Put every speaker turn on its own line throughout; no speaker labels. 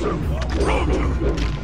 Roger!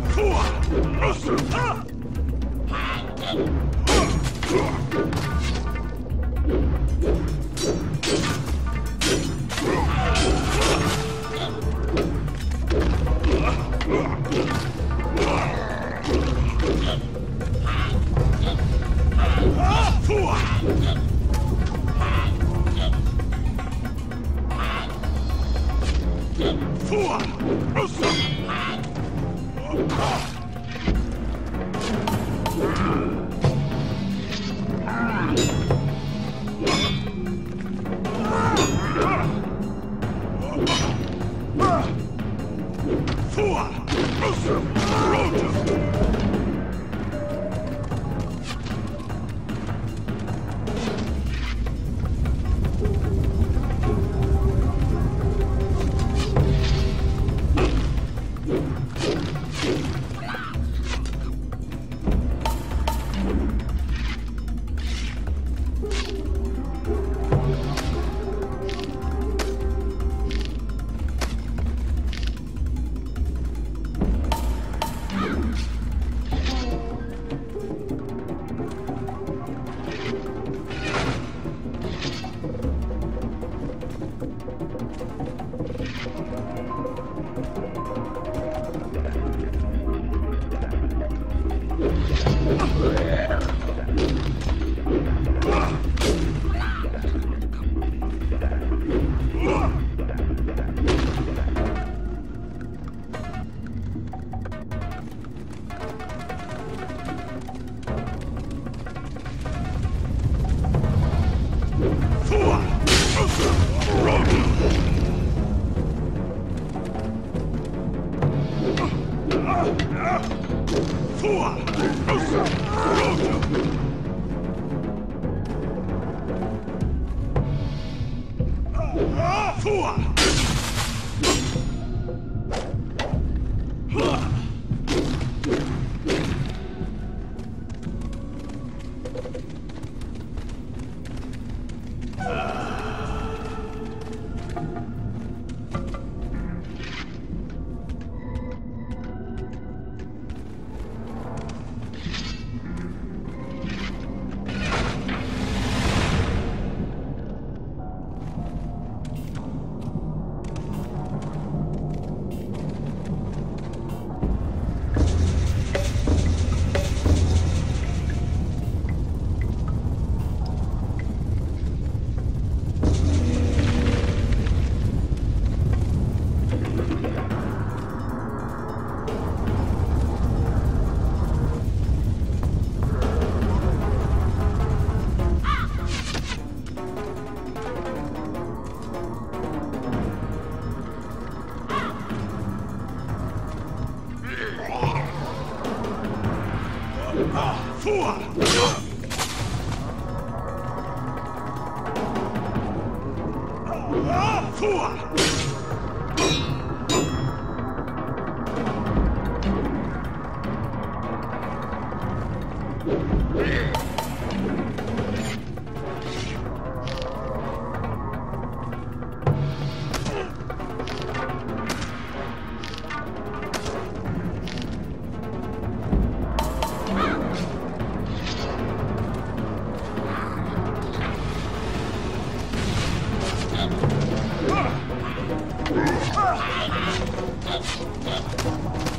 Huh? 啊，啊，そう啊，老，啊，啊，啊，啊。Yes.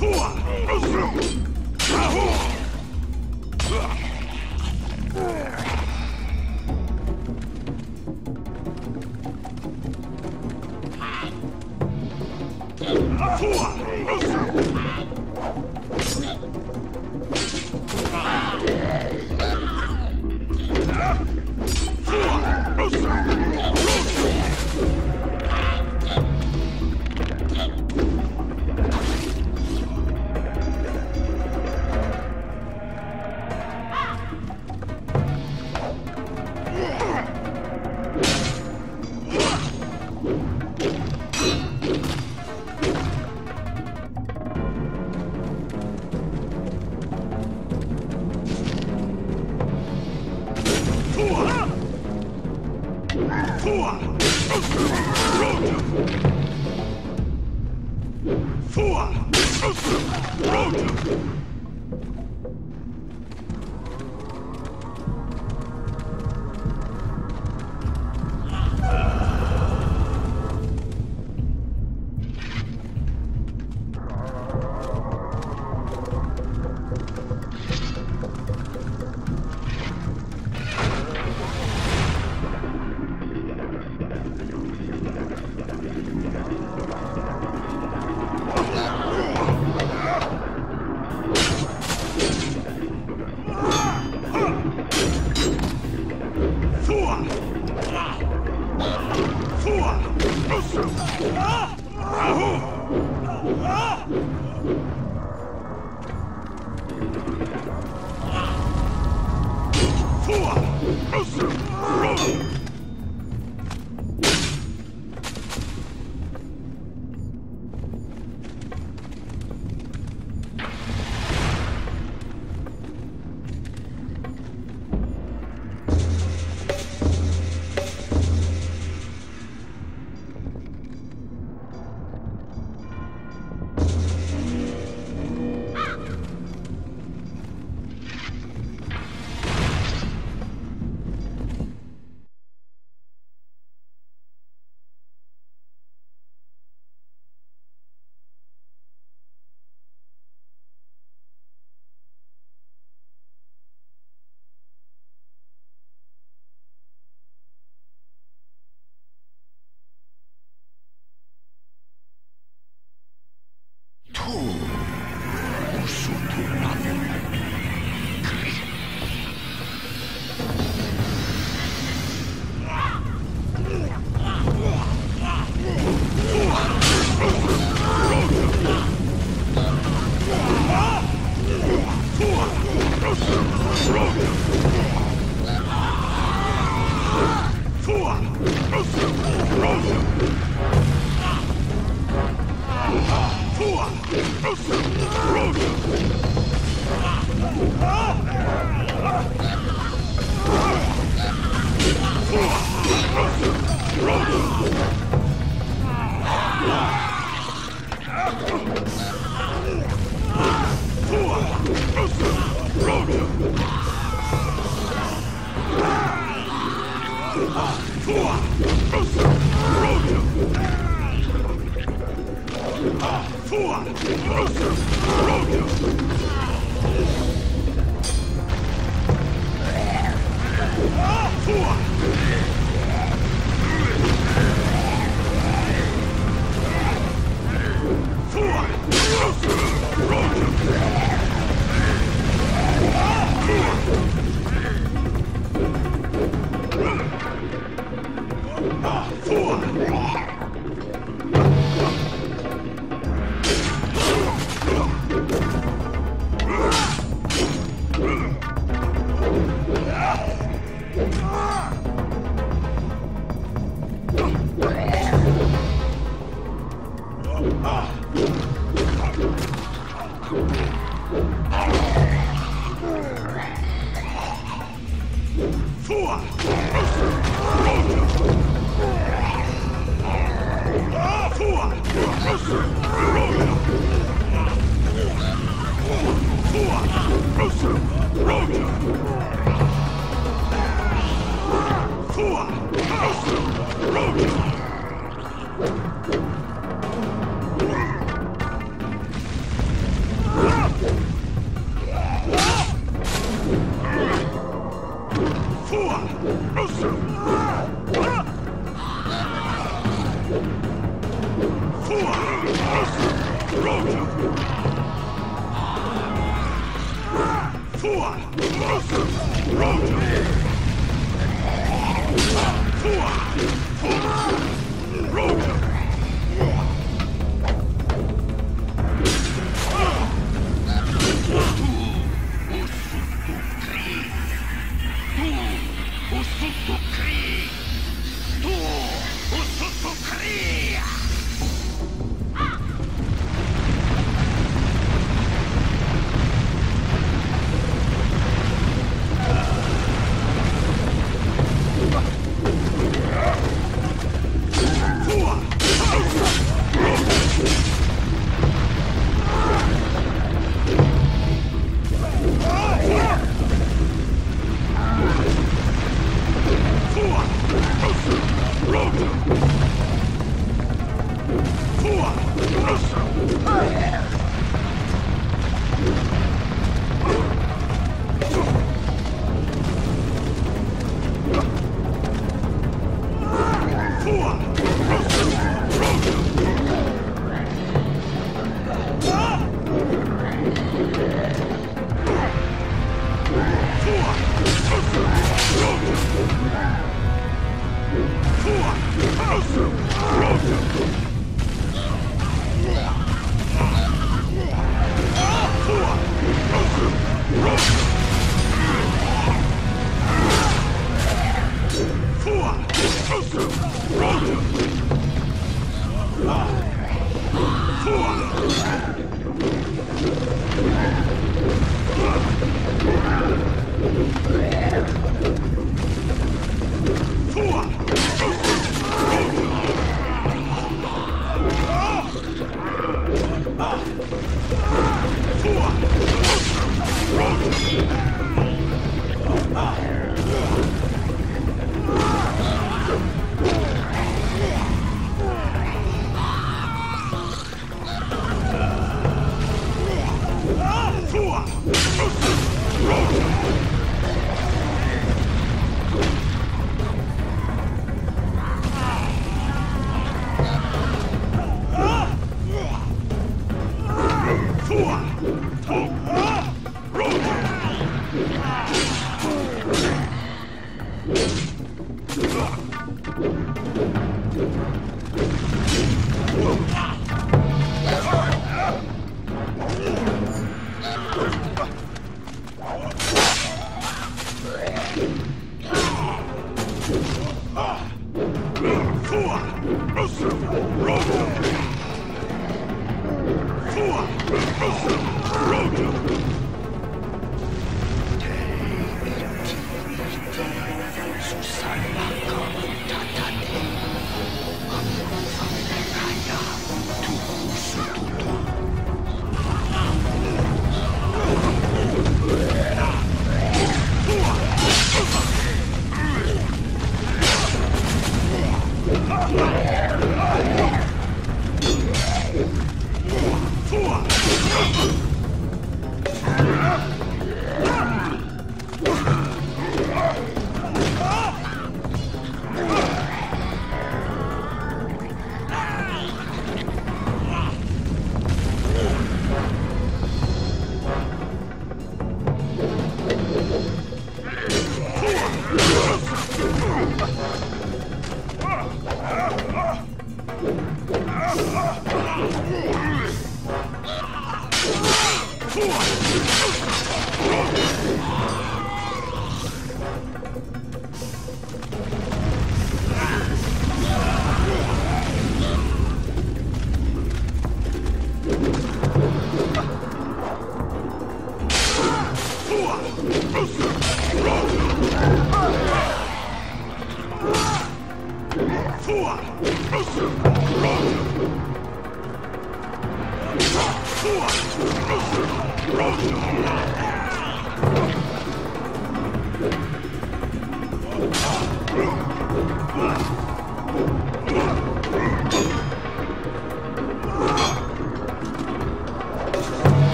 Tua! Roger!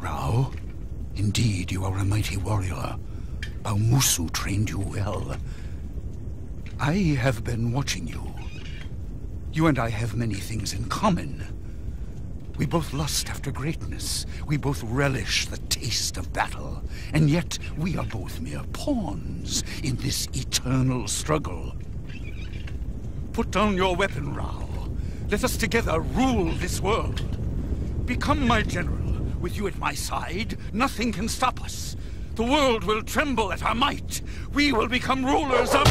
Rau, indeed you are a mighty warrior. Baumusu trained you well. I have been watching you. You and I have many things in common. We both lust after greatness. We both relish the taste of battle. And yet, we are both mere pawns in this eternal struggle. Put down your weapon, Rau. Let us together rule this world. Become my general. With you at my side, nothing can stop us. The world will tremble at our might. We will become rulers of...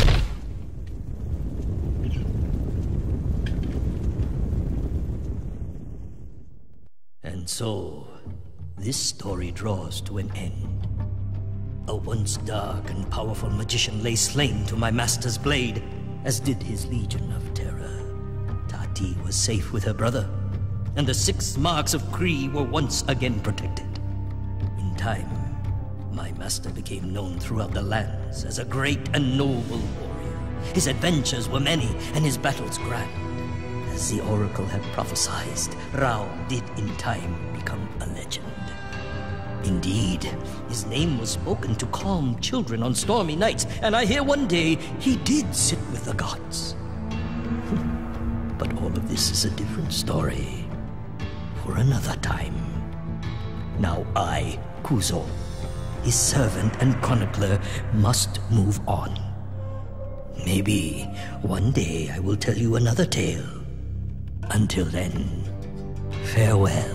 And so, this story draws to an end. A once dark and powerful magician lay slain to my master's blade, as did his legion of terror. Tati was safe with her brother, and the six marks of Kri were once again protected. In time, my master became known throughout the lands as a great and noble warrior. His adventures were many, and his battles grand. As the oracle had prophesied, Rau did in time become a legend. Indeed, his name was spoken to calm children on stormy nights, and I hear one day he did sit with the gods. but all of this is a different story for another time. Now I, Kuzo, his servant and chronicler, must move on. Maybe one day I will tell you another tale. Until then, farewell.